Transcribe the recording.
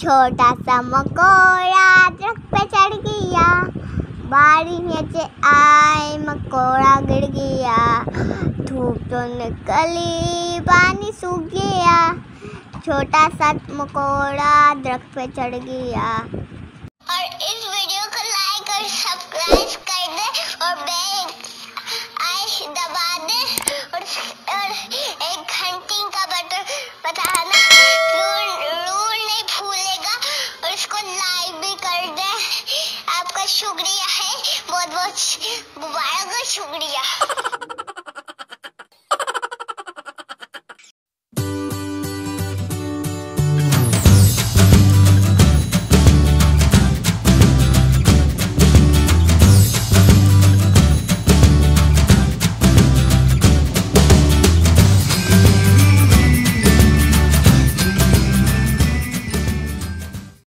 छोटा सा मकोड़ा दरख्त पे चढ़ गया। बारिश नीचे आए मकोड़ा गिर गया। धूप तो निकली पानी सूख गया। छोटा सा मकोड़ा दरख्त पे चढ़ गया। और इस वीडियो को लाइक और सब्सक्राइब कर दे और बेल आई दबा दे। और, और एक घंटी का बटन बताना। शुक्रिया है। बहुत बहुत मुबारक शुक्रिया।